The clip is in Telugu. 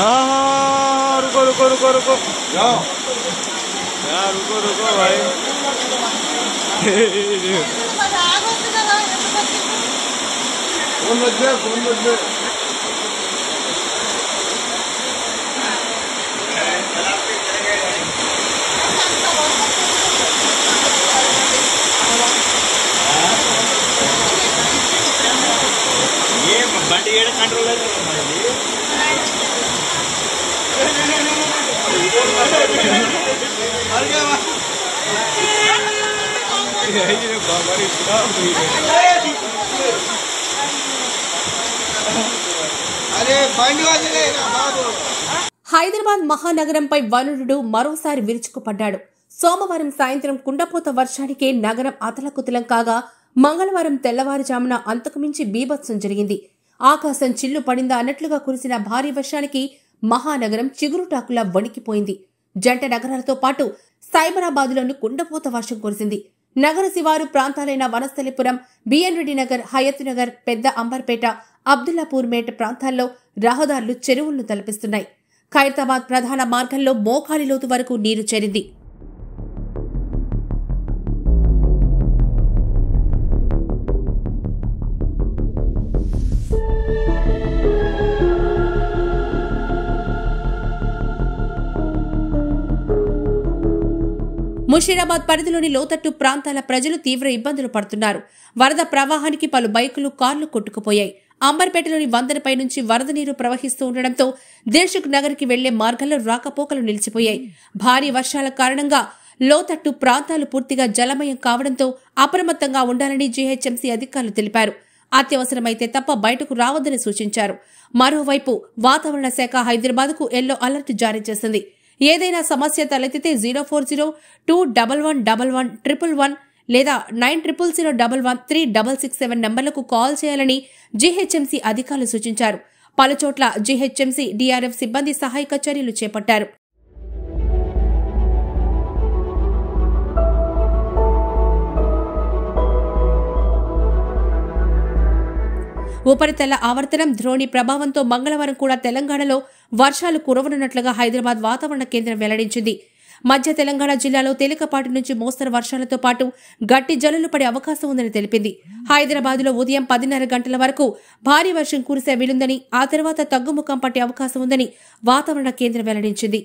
हाँ रुको रुको रुको रुको जाओ यार रुको रुको भाई फोन बज गया फोन बज హైదరాబాద్ మహానగరంపై వరుణుడు మరోసారి విరుచుకుపడ్డాడు. సోమవారం సాయంత్రం కుండపోత వర్షానికే నగరం అతలకుతలం కాగా మంగళవారం తెల్లవారుజామున అంతకుమించి బీభత్సం జరిగింది. ఆకాశం చిల్లు పడిందా అన్నట్లుగా కురిసిన భారీ వర్షానికి మహానగరం చిగురుటాకులా వణికిపోయింది. జంట నగరాలతో పాటు సైబరాబాద్లోని కుండపోత వర్షం కురిసింది. నగర శివారు ప్రాంతాలైన వనస్థలిపురం బిఎన్ రెడ్డి నగర్ హయత్ నగర్ పెద్ద అంబర్పేట అబ్దుల్లాపూర్ మేట ప్రాంతాల్లో రహదారులు చెరువులను తలపిస్తున్నాయి. ఖైరతాబాద్ ప్రధాన మార్గంలో మోకాలి లోతు వరకు నీరు చేరింది. ముషీరాబాద్ పరిధిలోని లోతట్టు ప్రాంతాల ప్రజలు తీవ్ర ఇబ్బందులు పడుతున్నారు. వరద ప్రవాహానికి పలు బైకులు కార్లు కొట్టుకుపోయాయి. అంబర్పేటలోని వందనపై నుంచి వరద నీరు ప్రవహిస్తూ ఉండడంతో దేశక్ నగర్కి వెళ్ళే మార్గంలో రాకపోకలు నిలిచిపోయాయి. భారీ వర్షాల కారణంగా లోతట్టు ప్రాంతాలు పూర్తిగా జలమయం కావడంతో అప్రమత్తంగా ఉండాలని జీహెచ్ఎంసీ అధికారులు తెలిపారు. అత్యవసరమైతే తప్ప బయటకు రావద్దని సూచించారు. మరోవైపు వాతావరణ శాఖ హైదరాబాద్కు ఎల్లో అలర్ట్ జారీ చేసింది. ఏదైనా సమస్య తలెత్తితే zero four zero two double one double one triple one లేదా nine triple zero double one three double six seven నెంబర్లకు కాల్ చేయాలని జీహెచ్ఎంసీ అధికారులు సూచించారు. పలుచోట్ల జీహెచ్ఎంసీ డీఆర్ఎఫ్ సిబ్బంది సహాయక చర్యలు చేపట్టారు. ఉపరితల ఆవర్తనం ద్రోణి ప్రభావంతో మంగళవారం కూడా తెలంగాణలో వర్షాలు కురవనున్నట్లుగా హైదరాబాద్ వాతావరణ కేంద్రం వెల్లడించింది. మధ్య తెలంగాణ జిల్లాలో తేలికపాటి నుంచి మోస్తరు వర్షాలతో పాటు గట్టి జల్లులు పడే అవకాశం ఉందని తెలిపింది. హైదరాబాద్లో ఉదయం పదిన్నర గంటల వరకు భారీ వర్షం కురిసే వీలుందని ఆ తర్వాత తగ్గుముఖం పట్టే అవకాశం ఉందని వాతావరణ కేంద్రం వెల్లడించింది.